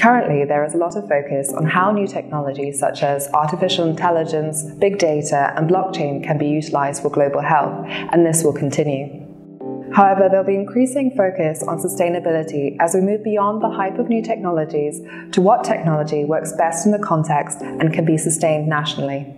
Currently, there is a lot of focus on how new technologies such as artificial intelligence, big data, and blockchain can be utilized for global health, and this will continue. However, there'll be increasing focus on sustainability as we move beyond the hype of new technologies to what technology works best in the context and can be sustained nationally.